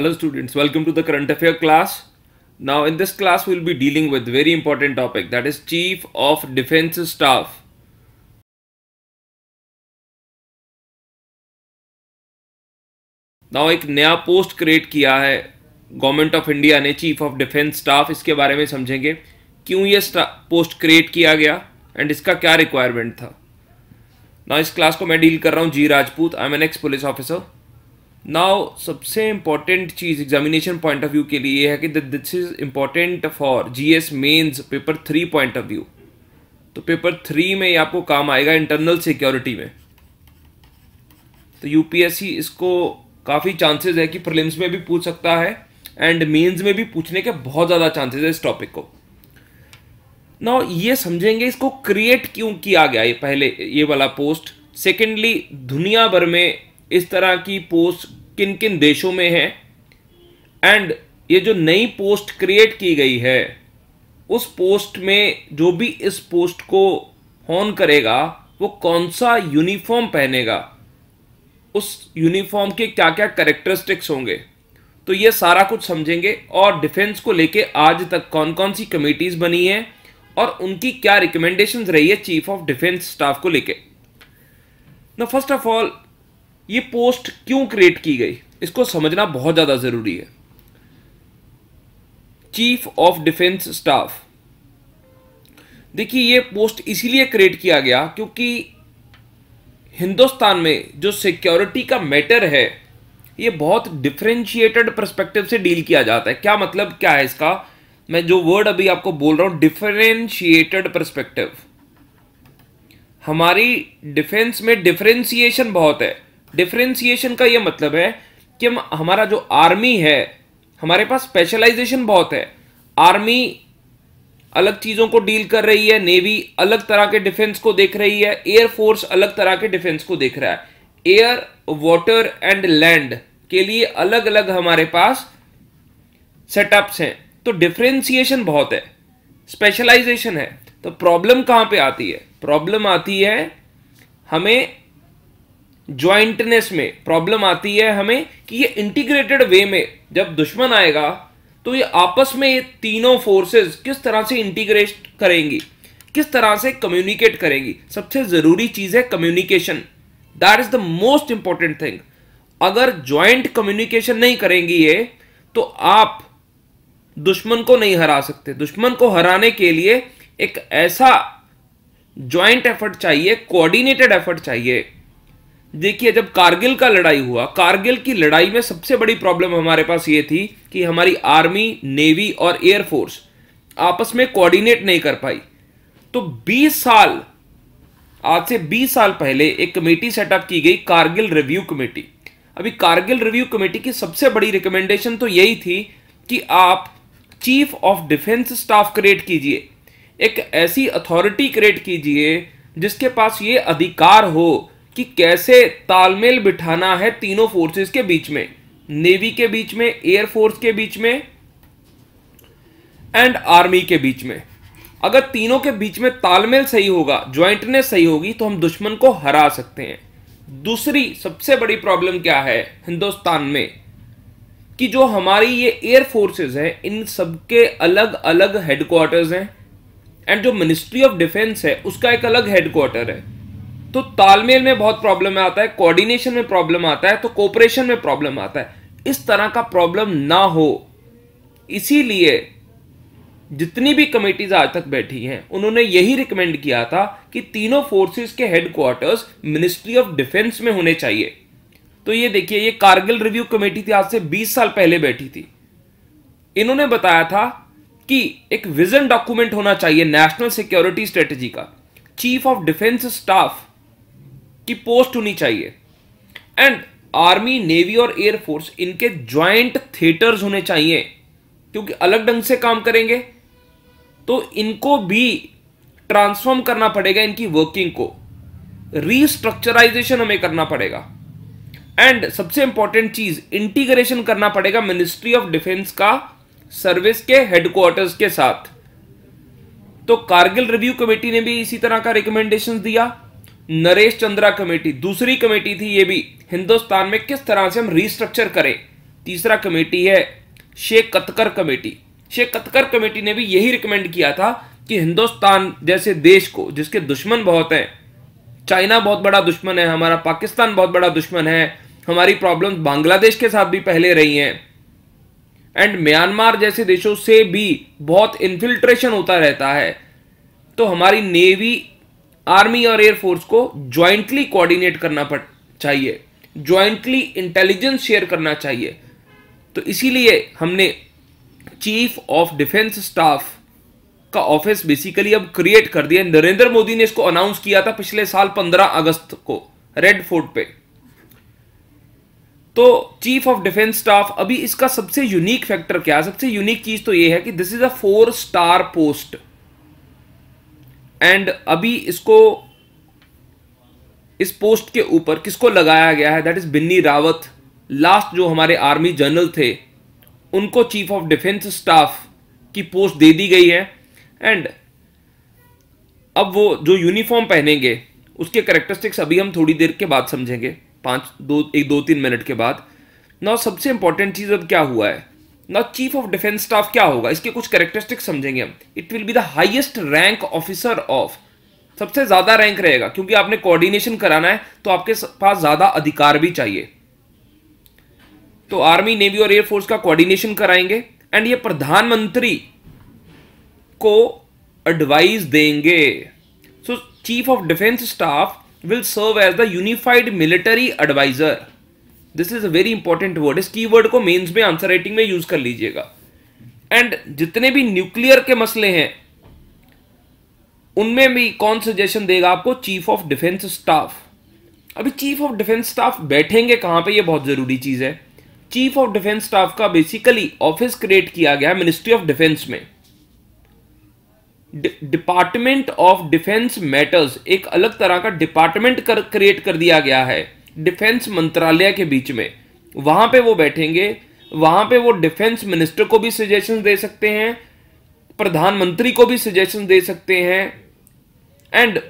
Hello students, welcome to the current affair class. Now in this class we will be dealing with very important topic that is Chief of Defense Staff. Now एक नया post create किया है government of India ने chief of defence staff इसके बारे में समझेंगे क्यों ये पोस्ट क्रिएट किया गया एंड इसका क्या रिक्वायरमेंट था ना इस क्लास को मैं डील कर रहा हूँ जी Rajput I am an ex police officer now सबसे इंपॉर्टेंट चीज़ एग्जामिनेशन पॉइंट ऑफ़ व्यू के लिए है कि this is important for G S mains paper three point of view तो पेपर थ्री में ये आपको काम आएगा इंटरनल सिक्योरिटी में। तो यूपीएससी इसको काफ़ी चांसेस है कि प्रीलिम्स में भी पूछ सकता है एंड मेंस में भी पूछने के बहुत ज़्यादा चांसेस है इस टॉपिक को। ना ये समझेंगे इसको क्रिएट क्यों किया गया ये पहले ये वाला पोस्ट सेकेंडली दुनिया भर में इस तरह की पोस्ट किन किन देशों में है? एंड ये जो नई पोस्ट क्रिएट की गई है, उस पोस्ट में जो भी इस पोस्ट को ऑन करेगा, वो कौन सा यूनिफॉर्म पहनेगा? उस यूनिफॉर्म के क्या क्या करेक्टरिस्टिक्स होंगे? तो ये सारा कुछ समझेंगे और डिफेंस को लेके आज तक कौन कौन सी कमेटीज बनी हैं और उनकी क्या रिकमेंडेशंस रही है चीफ ऑफ़ डिफेंस स्टाफ को लेके। ना फ़र्स्ट ऑफ़ ऑल ये पोस्ट क्यों क्रिएट की गई? इसको समझना बहुत ज़्यादा ज़रूरी है। चीफ ऑफ़ डिफेंस स्टाफ देखिए, ये पोस्ट इसीलिए क्रिएट किया गया क्योंकि हिंदुस्तान में जो सिक्योरिटी का मैटर है, ये बहुत डिफ्रेंशिएटेड परस्पेक्टिव से डील किया जाता है। क्या मतलब क्या है इसका? मैं जो वर्ड अभी आपको बोल रहा हूँ डिफरेंशिएटेड परस्पेक्टिव हमारी डिफेंस में डिफरेंशिएशन बहुत है। डिफरेंशिएशन का ये मतलब है कि हम, हमारा जो आर्मी है, हमारे पास स्पेशलाइजेशन बहुत है। आर्मी अलग चीज़ों को डील कर रही है नेवी अलग तरह के डिफेंस को देख रही है एयरफोर्स अलग तरह के डिफेंस को देख रहा है। एयर वाटर एंड लैंड के लिए अलग अलग हमारे पास सेटअप्स हैं। तो डिफ्रेंसिएशन बहुत है। स्पेशलाइजेशन है। तो प्रॉब्लम कहाँ पे आती है? प्रॉब्लम आती है हमें ज्वाइंटनेस में प्रॉब्लम आती है हमें कि ये इंटीग्रेटेड वे में जब दुश्मन आएगा तो ये आपस में ये तीनों फोर्सेस किस तरह से इंटीग्रेट करेंगी? किस तरह से कम्युनिकेट करेंगी? सबसे ज़रूरी चीज़ है communication that is the most important thing अगर ज्वाइंट कम्युनिकेशन नहीं करेंगी ये तो आप दुश्मन को नहीं हरा सकते। दुश्मन को हराने के लिए एक ऐसा ज्वाइंट एफर्ट चाहिए कोऑर्डिनेटेड एफर्ट चाहिए देखिए, जब कारगिल का लड़ाई हुआ, कारगिल की लड़ाई में सबसे बड़ी प्रॉब्लम हमारे पास ये थी कि हमारी आर्मी नेवी और एयरफोर्स आपस में कोऑर्डिनेट नहीं कर पाई। तो 20 साल, आज से 20 साल पहले एक कमेटी सेटअप की गई, कारगिल रिव्यू कमेटी अभी कारगिल रिव्यू कमेटी की सबसे बड़ी रिकमेंडेशन तो यही थी कि आप chief of defence staff create कीजिए। एक ऐसी अथॉरिटी क्रिएट कीजिए जिसके पास ये अधिकार हो कि कैसे तालमेल बिठाना है तीनों फोर्सेस के बीच में? नेवी के बीच में एयरफोर्स के बीच में एंड आर्मी के बीच में। अगर तीनों के बीच में तालमेल सही होगा ज्वाइंटनेस सही होगी तो हम दुश्मन को हरा सकते हैं। दूसरी सबसे बड़ी प्रॉब्लम क्या है हिंदुस्तान में? कि जो हमारी ये एयर फोर्सेस है, इन सबके अलग अलग हेडक्वार्टर्स हैं एंड जो मिनिस्ट्री ऑफ़ डिफेंस है, उसका एक अलग हेडक्वार्टर है। तो तालमेल में बहुत प्रॉब्लम आता है कोऑर्डिनेशन में प्रॉब्लम आता है तो कोऑपरेशन में प्रॉब्लम आता है। इस तरह का प्रॉब्लम ना हो। इसीलिए जितनी भी कमेटीज आज तक बैठी हैं, उन्होंने यही रिकमेंड किया था कि तीनों फोर्सेस के हेडक्वार्टर्स मिनिस्ट्री ऑफ़ डिफेंस में होने चाहिए। तो ये देखिए, ये कारगिल रिव्यू कमेटी थी, आज से 20 साल पहले बैठी थी। इन्होंने बताया था कि एक विजन डॉक्यूमेंट होना चाहिए नेशनल सिक्योरिटी स्ट्रेटेजी का। चीफ ऑफ़ डिफेंस स्टाफ की पोस्ट होनी चाहिए। एंड आर्मी नेवी और एयरफोर्स इनके ज्वाइंट थिएटर्स होने चाहिए, क्योंकि अलग ढंग से काम करेंगे। तो इनको भी ट्रांसफॉर्म करना पड़ेगा इनकी वर्किंग को। रीस्ट्रक्चराइजेशन हमें करना पड़ेगा। एंड सबसे इंपॉर्टेंट चीज़ इंटीग्रेशन करना पड़ेगा मिनिस्ट्री ऑफ़ डिफेंस का सर्विस के हेडक्वार्टर्स के साथ। तो कारगिल रिव्यू कमेटी ने भी इसी तरह का रिकमेंडेशन दिया। नरेश चंद्रा कमेटी, दूसरी कमेटी थी ये भी। हिंदुस्तान में किस तरह से हम रिस्ट्रक्चर करें? तीसरा कमेटी है Shekatkar committee. Shekatkar committee ने भी यही रिकमेंड किया था कि हिंदुस्तान जैसे देश को, जिसके दुश्मन बहुत हैं, चाइना बहुत बड़ा दुश्मन है, हमारा पाकिस्तान बहुत बड़ा दुश्मन है, हमारी प्रॉब्लम बांग्लादेश के साथ भी पहले रही हैं एंड म्यांमार जैसे देशों से भी बहुत इन्फिल्ट्रेशन होता रहता है। तो हमारी नेवी आर्मी और एयरफोर्स को ज्वाइंटली कोऑर्डिनेट करना पड़ चाहिए। ज्वाइंटली इंटेलिजेंस शेयर करना चाहिए। तो इसीलिए हमने चीफ ऑफ़ डिफेंस स्टाफ का ऑफ़िस बेसिकली अब क्रिएट कर दिया। नरेंद्र मोदी ने इसको अनाउंस किया था पिछले साल 15 अगस्त को रेड फोर्ट पे। तो चीफ ऑफ़ डिफेंस स्टाफ अभी इसका सबसे यूनिक फैक्टर क्या है? सबसे यूनिक चीज़ तो यह है कि this is a four star post and अभी इसको, इस पोस्ट के ऊपर किसको लगाया गया है? That is Bipin Rawat. Last जो हमारे आर्मी जनरल थे, उनको चीफ ऑफ़ डिफेंस स्टाफ की पोस्ट दे दी गई है। एंड अब वो जो यूनिफॉर्म पहनेंगे, उसके करेक्टरिस्टिक्स अभी हम थोड़ी देर के बाद समझेंगे। पाँच, दो, एक, दो, तीन मिनट के बाद। ना सबसे इंपॉर्टेंट चीज़ अब क्या हुआ है? ना चीफ ऑफ़ डिफेंस स्टाफ क्या होगा? इसके कुछ करेक्टरिस्टिक्स समझेंगे हम। It will be the highest rank officer of सबसे ज़्यादा रैंक रहेगा, क्योंकि आपने कोऑर्डिनेशन कराना है तो आपके पास ज़्यादा अधिकार भी चाहिए। तो आर्मी नेवी और एयरफोर्स का कोऑर्डिनेशन कराएँगे एंड ये प्रधानमंत्री को एडवाइस देंगे। So chief of defence staff will serve as the unified military adviser this is a very important word इस की वर्ड को मेन्स में आंसर राइटिंग में यूज़ कर लीजिएगा। एंड जितने भी न्यूक्लियर के मसले हैं, उनमें भी कौन सजेशन देगा आपको? चीफ ऑफ़ डिफेंस स्टाफ अभी चीफ ऑफ़ डिफेंस स्टाफ बैठेंगे कहाँ पे? ये बहुत ज़रूरी चीज़ है। चीफ ऑफ़ डिफेंस स्टाफ का बेसिकली ऑफ़िस क्रिएट किया गया मिनिस्ट्री ऑफ़ डिफेंस में। डिपार्टमेंट ऑफ़ डिफेंस मैटर्स एक अलग तरह का डिपार्टमेंट कर क्रिएट कर दिया गया है। डिफेंस मंत्रालय के बीच में। वहाँ पे वो बैठेंगे, वहाँ पे वो डिफेंस मिनिस्टर को भी सजेशन दे सकते हैं, प्रधानमंत्री को भी सजेशन दे सकते हैं and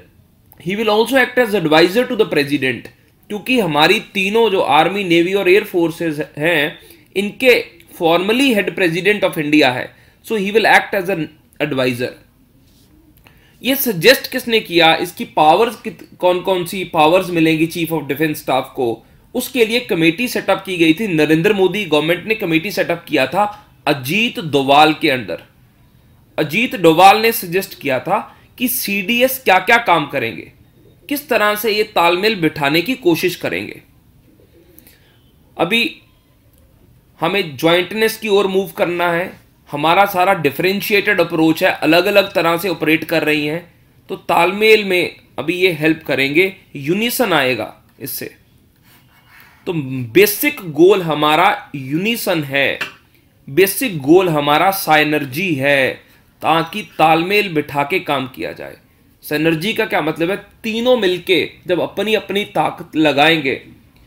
he will also act as adviser to the president क्योंकि हमारी तीनों जो आर्मी नेवी और एयर फोर्सेज हैं, इनके formally head president of India है। So he will act as an adviser ये सजेस्ट किसने किया? इसकी पावर्स कौन कौन सी पावर्स मिलेंगी चीफ ऑफ़ डिफेंस स्टाफ को? उसके लिए कमेटी सेटअप की गई थी। नरेंद्र मोदी गवर्नमेंट ने कमेटी सेटअप किया था अजीत डोवाल के अंदर। अजीत डोवाल ने सजेस्ट किया था कि सीडीएस क्या क्या काम करेंगे? किस तरह से ये तालमेल बिठाने की कोशिश करेंगे? अभी हमें ज्वाइंटनेस की ओर मूव करना है। हमारा सारा डिफ्रेंशिएटेड अप्रोच है अलग अलग तरह से ऑपरेट कर रही हैं तो तालमेल में अभी ये हेल्प करेंगे यूनिसन आएगा इससे। तो बेसिक गोल हमारा यूनिसन है बेसिक गोल हमारा साइनर्जी है, ताकि तालमेल बिठा के काम किया जाए। सैनर्जी का क्या मतलब है? तीनों मिलके जब अपनी अपनी ताकत लगाएँगे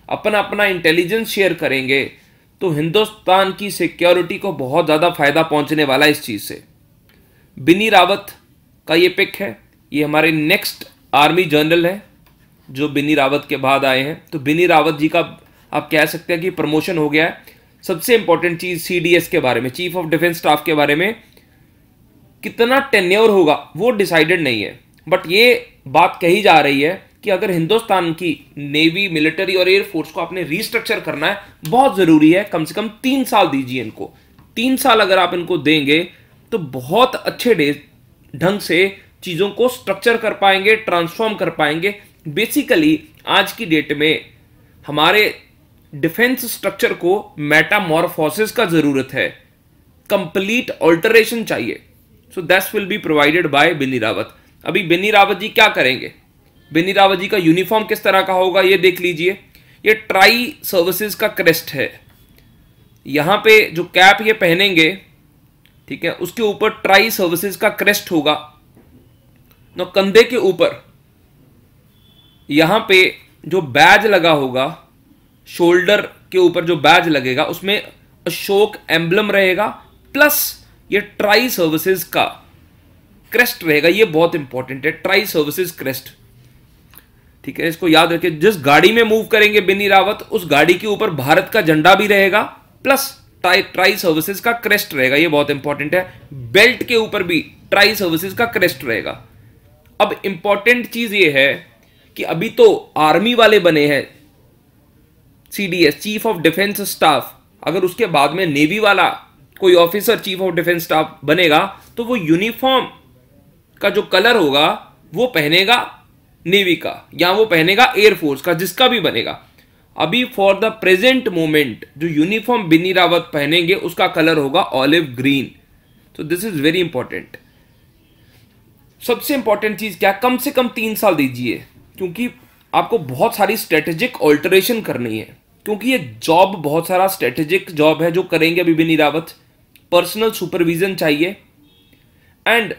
अपना अपना इंटेलिजेंस शेयर करेंगे तो हिंदुस्तान की सिक्योरिटी को बहुत ज़्यादा फ़ायदा पहुँचने वाला इस चीज़ से। बिनी रावत का ये पिक है, ये हमारे नेक्स्ट आर्मी जनरल है, जो बिनी रावत के बाद आए हैं। तो बिनी रावत जी का आप कह सकते हैं कि प्रमोशन हो गया है। सबसे इंपॉर्टेंट चीज़ सीडीएस के बारे में चीफ ऑफ़ डिफेंस स्टाफ के बारे में, कितना टेन्योर होगा, वो डिसाइडेड नहीं है। बट ये बात कही जा रही है कि अगर हिंदुस्तान की नेवी, मिलिट्री और एयरफोर्स को आपने रीस्ट्रक्चर करना है, बहुत ज़रूरी है, कम से कम तीन साल दीजिए इनको। तीन साल अगर आप इनको देंगे तो बहुत अच्छे ढंग से चीज़ों को स्ट्रक्चर कर पाएँगे ट्रांसफॉर्म कर पाएँगे। बेसिकली आज की डेट में हमारे डिफेंस स्ट्रक्चर को मेटामॉर्फोसिस का ज़रूरत है। कंप्लीट ऑल्टरेशन चाहिए। So that's will be provided by Bipin Rawat अभी बिनी रावत जी क्या करेंगे? बिनी रावत जी का यूनिफॉर्म किस तरह का होगा, ये देख लीजिए। ये ट्राई सर्विसेज़ का क्रेस्ट है। यहाँ पे जो कैप ये पहनेंगे, ठीक है, उसके ऊपर ट्राई सर्विसेज़ का क्रेस्ट होगा। न, कंधे के ऊपर। यहाँ पे जो बैज लगा होगा, शोल्डर के ऊपर जो बैज लगेगा, उसमें अशोक एम्बलम रहेगा, प्लस ये ट्राई सर्विसेज़ का क्रेस्ट रहेगा। ये बहुत इंपॉर्टेंट है, ट्राई सर्विसेज़ क्रेस्ट। ठीक है, इसको याद रखिए, जिस गाड़ी में मूव करेंगे बिनी रावत, उस गाड़ी के ऊपर भारत का झंडा भी रहेगा प्लस ट्राई ट्राई सर्विसेज़ का क्रेस्ट रहेगा, ये बहुत इंपॉर्टेंट है। बेल्ट के ऊपर भी ट्राई सर्विसेज़ का क्रेस्ट रहेगा। अब इंपॉर्टेंट चीज़ ये है कि अभी तो आर्मी वाले बने हैं CDS chief of defence staff अगर उसके बाद में नेवी वाला कोई officer chief of defence staff बनेगा तो वो यूनिफॉर्म का जो कलर होगा, वो पहनेगा नेवी का, या वो पहनेगा एयरफोर्स का, जिसका भी बनेगा। अभी फॉर द प्रेजेंट मोमेंट जो यूनिफॉर्म बिनी रावत पहनेंगे, उसका कलर होगा ऑलिव ग्रीन तो दिस इज़ वेरी इंपॉर्टेंट सबसे इंपॉर्टेंट चीज़ क्या? कम से कम तीन साल दीजिए, क्योंकि आपको बहुत सारी स्ट्रेटेजिक ऑल्टरेशन करनी है। क्योंकि ये जॉब बहुत सारा स्ट्रेटेजिक जॉब है जो करेंगे अभी बिनी रावत। पर्सनल सुपरविजन चाहिए। एंड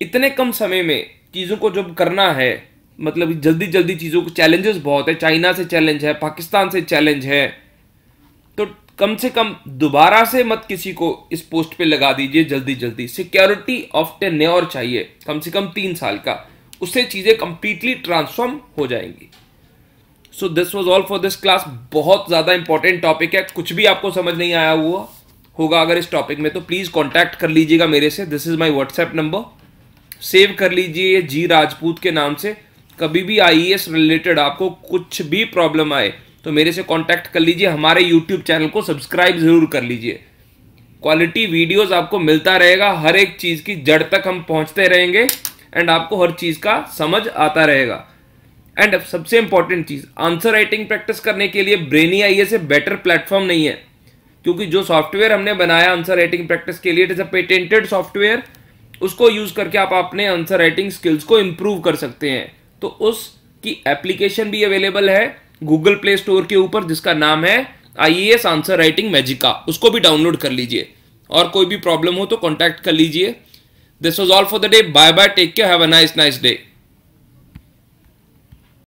इतने कम समय में चीज़ों को जब करना है मतलब जल्दी जल्दी चीज़ों को चैलेंजेस बहुत है। चाइना से चैलेंज है पाकिस्तान से चैलेंज है। तो कम से कम दोबारा से मत किसी को इस पोस्ट पे लगा दीजिए जल्दी जल्दी। सिक्योरिटी ऑफ़ टेन्योर चाहिए, कम से कम तीन साल का। उससे चीज़ें कंप्लीटली ट्रांसफॉर्म हो जाएँगी। So this was all for this class बहुत ज़्यादा इंपॉर्टेंट टॉपिक है। कुछ भी आपको समझ नहीं आया हुआ, होगा अगर इस टॉपिक में तो प्लीज़ कॉन्टैक्ट कर लीजिएगा मेरे से। This is my WhatsApp number save कर लीजिए जी राजपूत के नाम से। कभी भी आई रिलेटेड आपको कुछ भी प्रॉब्लम आए तो मेरे से कांटेक्ट कर लीजिए, हमारे यूट्यूब चैनल को सब्सक्राइब ज़रूर कर लीजिए। क्वालिटी वीडियोस आपको मिलता रहेगा, हर एक चीज़ की जड़ तक हम पहुँचते रहेंगे एंड आपको हर चीज़ का समझ आता रहेगा। एंड सबसे इंपॉर्टेंट चीज़ आंसर राइटिंग प्रैक्टिस करने के लिए ब्रेनी आई से बेटर प्लेटफॉर्म नहीं है। क्योंकि जो सॉफ्टवेयर हमने बनाया आंसर राइटिंग प्रैक्टिस के लिए it is a patented software उसको यूज़ करके आप अपने आंसर राइटिंग स्किल्स को इम्प्रूव कर सकते हैं। तो उसकी एप्लीकेशन भी अवेलेबल है गूगल प्ले स्टोर के ऊपर, जिसका नाम है I S answer writing Magica उसको भी डाउनलोड कर लीजिए। और कोई भी प्रॉब्लम हो तो कॉन्टैक्ट कर लीजिए। This was all for the day bye bye take care have a nice nice day